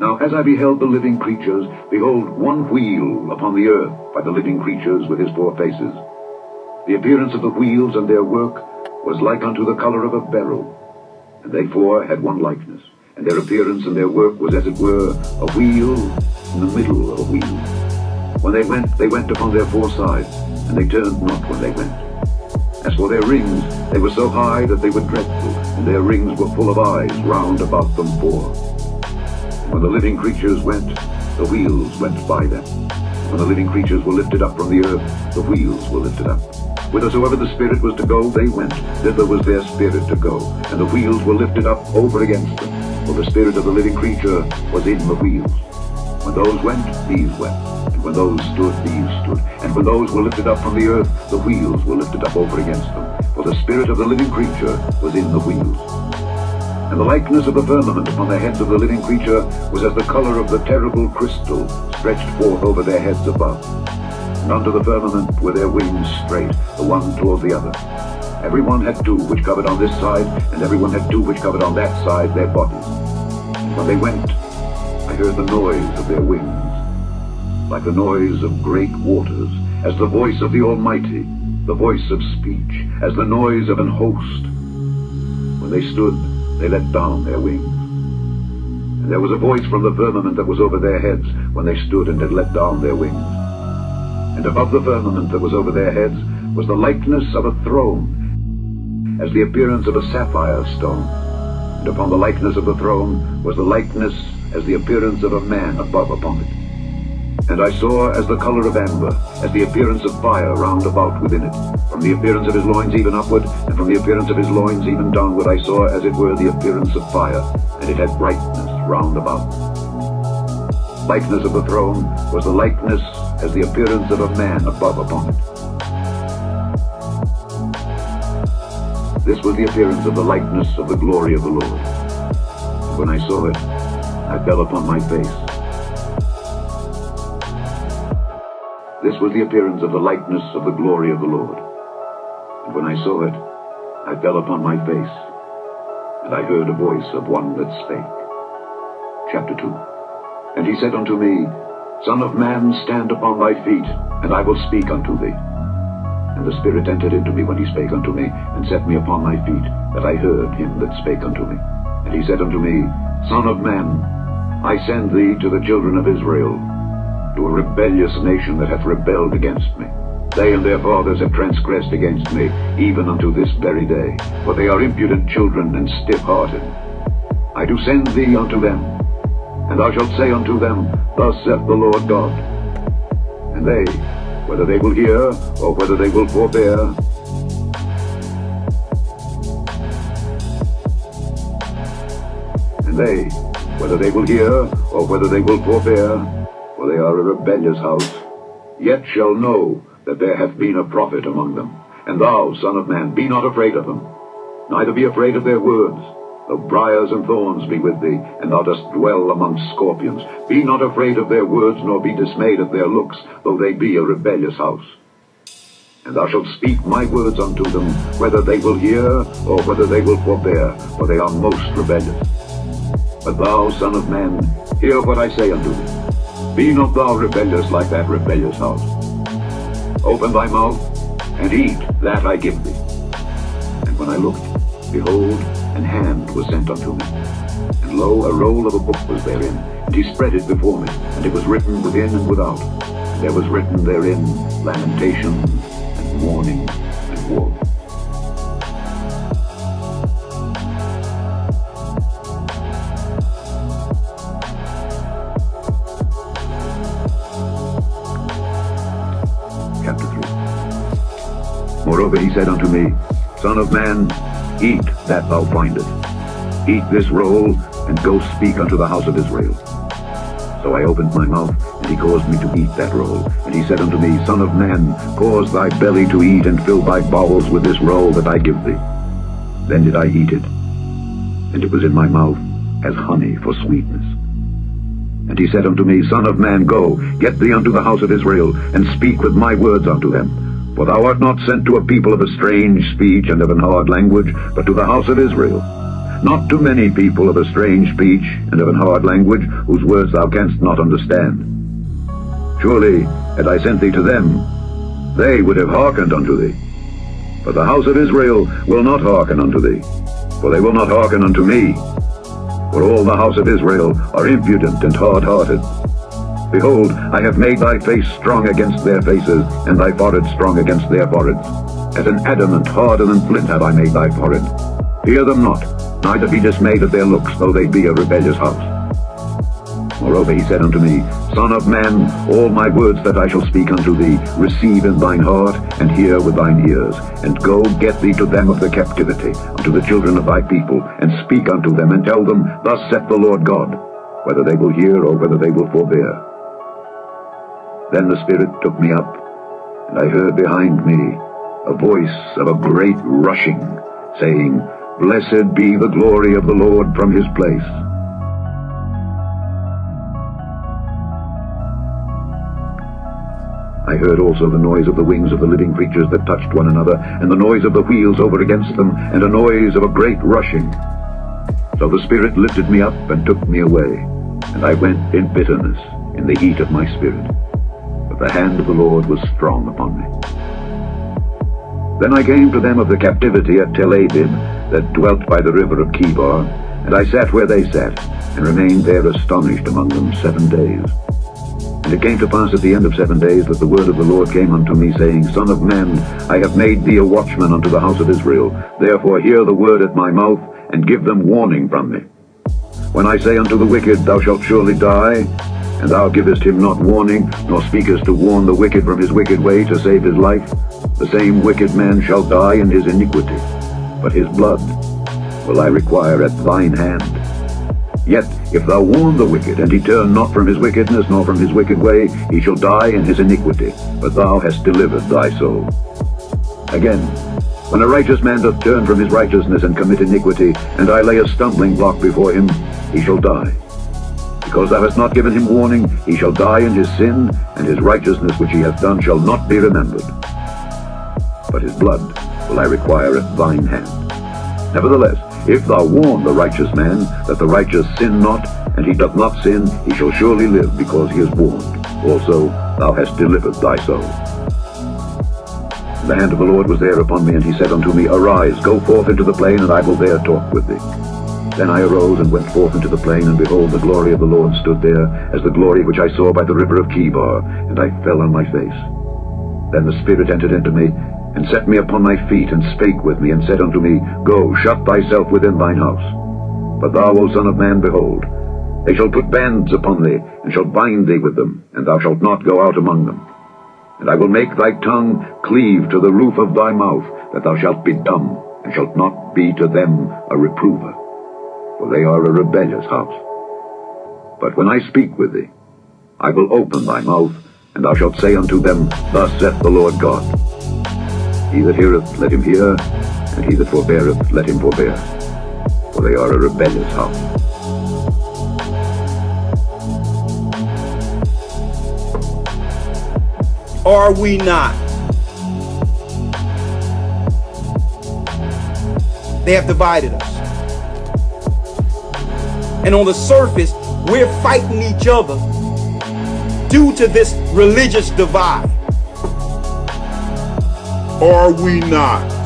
Now as I beheld the living creatures, behold, one wheel upon the earth by the living creatures with his four faces. The appearance of the wheels and their work was like unto the color of a beryl, and they four had one likeness, and their appearance and their work was as it were a wheel in the middle of a wheel. When they went, they went upon their four sides, and they turned not when they went. As for their rings, they were so high that they were dreadful, and their rings were full of eyes round about them four. When the living creatures went, the wheels went by them. When the living creatures were lifted up from the earth, the wheels were lifted up. Whithersoever the Spirit was to go, they went. Thither was their spirit to go. And the wheels were lifted up over against them. For the spirit of the living creature was in the wheels. When those went, these went. And when those stood, these stood. And when those were lifted up from the earth, the wheels were lifted up over against them. For the spirit of the living creature was in the wheels. And the likeness of the firmament upon the heads of the living creature was as the color of the terrible crystal stretched forth over their heads above. And unto the firmament were their wings straight, the one toward the other. Every one had two which covered on this side, and every one had two which covered on that side their bodies. When they went, I heard the noise of their wings, like the noise of great waters, as the voice of the Almighty, the voice of speech, as the noise of an host. When they stood, they let down their wings. And there was a voice from the firmament that was over their heads when they stood and had let down their wings. And above the firmament that was over their heads was the likeness of a throne, as the appearance of a sapphire stone. And upon the likeness of the throne was the likeness as the appearance of a man above upon it. And I saw as the color of amber, as the appearance of fire round about within it. From the appearance of his loins even upward, and from the appearance of his loins even downward, I saw as it were the appearance of fire, and it had brightness round about. Likeness of the throne was the likeness as the appearance of a man above upon it. This was the appearance of the likeness of the glory of the Lord. And when I saw it, I fell upon my face. This was the appearance of the likeness of the glory of the Lord. And when I saw it, I fell upon my face, and I heard a voice of one that spake. Chapter 2 And he said unto me, Son of man, stand upon thy feet, and I will speak unto thee. And the Spirit entered into me when he spake unto me, and set me upon my feet, that I heard him that spake unto me. And he said unto me, Son of man, I send thee to the children of Israel, to a rebellious nation that hath rebelled against me. They and their fathers have transgressed against me, even unto this very day. For they are impudent children and stiff-hearted. I do send thee unto them, and thou shalt say unto them, Thus saith the Lord God. And they, whether they will hear, or whether they will forbear, and they, whether they will hear, or whether they will forbear, for they are a rebellious house, yet shall know that there hath been a prophet among them. And thou, son of man, be not afraid of them, neither be afraid of their words, though briars and thorns be with thee, and thou dost dwell among scorpions. Be not afraid of their words, nor be dismayed at their looks, though they be a rebellious house. And thou shalt speak my words unto them, whether they will hear, or whether they will forbear, for they are most rebellious. But thou, son of man, hear what I say unto thee. Be not thou rebellious like that rebellious house. Open thy mouth, and eat that I give thee. And when I looked, behold, an hand was sent unto me. And lo, a roll of a book was therein, and he spread it before me, and it was written within and without. There was written therein lamentation, and mourning, and woe. Moreover he said unto me, Son of man, eat that thou findest. Eat this roll, and go speak unto the house of Israel. So I opened my mouth, and he caused me to eat that roll. And he said unto me, Son of man, cause thy belly to eat, and fill thy bowels with this roll that I give thee. Then did I eat it, and it was in my mouth as honey for sweetness. And he said unto me, Son of man, go, get thee unto the house of Israel, and speak with my words unto them. For thou art not sent to a people of a strange speech and of an hard language, but to the house of Israel. not to many people of a strange speech and of an hard language, whose words thou canst not understand. Surely, had I sent thee to them, they would have hearkened unto thee. But the house of Israel will not hearken unto thee, for they will not hearken unto me. For all the house of Israel are impudent and hard-hearted. Behold, I have made thy face strong against their faces, and thy forehead strong against their foreheads. As an adamant harder than flint have I made thy forehead. Fear them not, neither be dismayed at their looks, though they be a rebellious house. Moreover he said unto me, Son of man, all my words that I shall speak unto thee, receive in thine heart, and hear with thine ears, and go get thee to them of the captivity, unto the children of thy people, and speak unto them, and tell them, Thus saith the Lord God, whether they will hear or whether they will forbear. Then the Spirit took me up, and I heard behind me a voice of a great rushing, saying, Blessed be the glory of the Lord from his place I heard also the noise of the wings of the living creatures that touched one another, and the noise of the wheels over against them, and a noise of a great rushing. So the Spirit lifted me up and took me away, and I went in bitterness, in the heat of my spirit. The hand of the Lord was strong upon me. Then I came to them of the captivity at Tel Abib, that dwelt by the river of Chebar, and I sat where they sat, and remained there astonished among them seven days. And it came to pass at the end of seven days that the word of the Lord came unto me, saying, Son of man, I have made thee a watchman unto the house of Israel. Therefore hear the word at my mouth, and give them warning from me. When I say unto the wicked, Thou shalt surely die, and thou givest him not warning, nor speakest to warn the wicked from his wicked way to save his life, the same wicked man shall die in his iniquity, but his blood will I require at thine hand. Yet if thou warn the wicked, and he turn not from his wickedness, nor from his wicked way, he shall die in his iniquity, but thou hast delivered thy soul. Again, when a righteous man doth turn from his righteousness and commit iniquity, and I lay a stumbling block before him, he shall die. Because thou hast not given him warning, he shall die in his sin, and his righteousness which he hath done shall not be remembered. But his blood will I require at thine hand. Nevertheless, if thou warn the righteous man, that the righteous sin not, and he doth not sin, he shall surely live, because he is warned. Also thou hast delivered thy soul. The hand of the Lord was there upon me, and he said unto me, Arise, go forth into the plain, and I will there talk with thee. Then I arose and went forth into the plain, and behold, the glory of the Lord stood there, as the glory which I saw by the river of Chebar, and I fell on my face. Then the Spirit entered into me, and set me upon my feet, and spake with me, and said unto me, Go, shut thyself within thine house. But thou, O son of man, behold, they shall put bands upon thee, and shall bind thee with them, and thou shalt not go out among them. And I will make thy tongue cleave to the roof of thy mouth, that thou shalt be dumb, and shalt not be to them a reprover. For they are a rebellious house. But when I speak with thee, I will open thy mouth, and thou shalt say unto them, Thus saith the Lord God. He that heareth, let him hear, and he that forbeareth, let him forbear. For they are a rebellious house. Are we not? They have divided us. And on the surface, we're fighting each other due to this religious divide. Are we not?